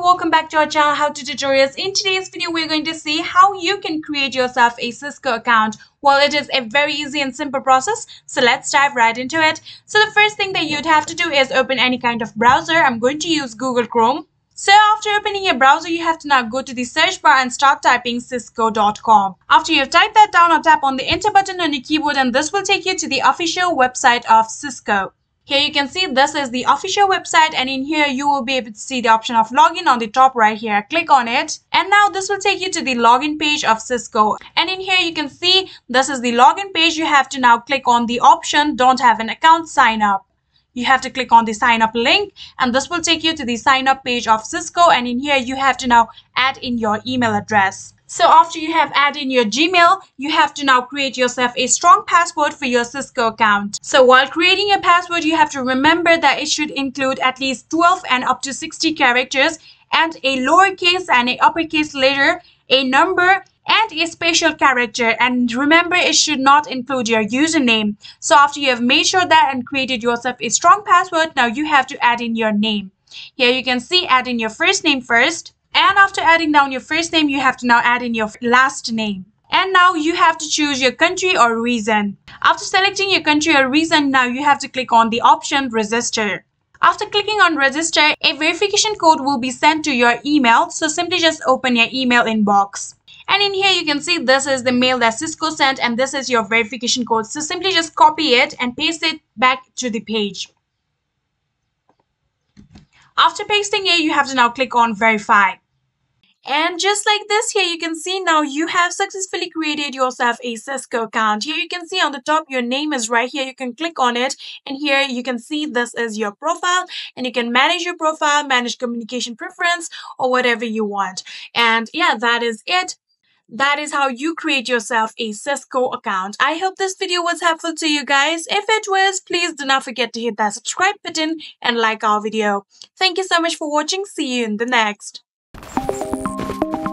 welcome back to our channel how to tutorials. In today's video we're going to see how you can create yourself a cisco account. Well it is a very easy and simple process so let's dive right into it. So the first thing that you'd have to do is open any kind of browser. I'm going to use google chrome. So after opening your browser, you have to now go to the search bar and start typing cisco.com. After you've typed that down, or tap on the enter button on your keyboard and this will take you to the official website of Cisco. Here you can see this is the official website and in here you will be able to see the option of login on the top right here. Click on it and now this will take you to the login page of Cisco. And in here you can see this is the login page. You have to now click on the option don't have an account sign up. You have to click on the sign up link and this will take you to the sign up page of Cisco and in here you have to now add in your email address. So after you have added your Gmail, you have to now create yourself a strong password for your Cisco account. So while creating a password, you have to remember that it should include at least 12 and up to 60 characters and a lowercase and a uppercase letter, a number, and a special character. And remember it should not include your username. So after you have made sure that and created yourself a strong password now you have to add in your name. Here you can see add in your first name first and after adding down your first name, you have to now add in your last name. And now you have to choose your country or region. After selecting your country or region, now you have to click on the option register. After clicking on register, a verification code will be sent to your email. So simply just open your email inbox. And in here you can see this is the mail that Cisco sent and this is your verification code. So simply just copy it and paste it back to the page. After pasting it, you have to now click on verify. And just like this here, you can see now you have successfully created yourself a Cisco account. Here you can see on the top, your name is right here. You can click on it and here you can see this is your profile and you can manage your profile, manage communication preference or whatever you want. And yeah, that is it. That is how you create yourself a Cisco account. I hope this video was helpful to you guys. If it was, please do not forget to hit that subscribe button and like our video. Thank you so much for watching. See you in the next. You.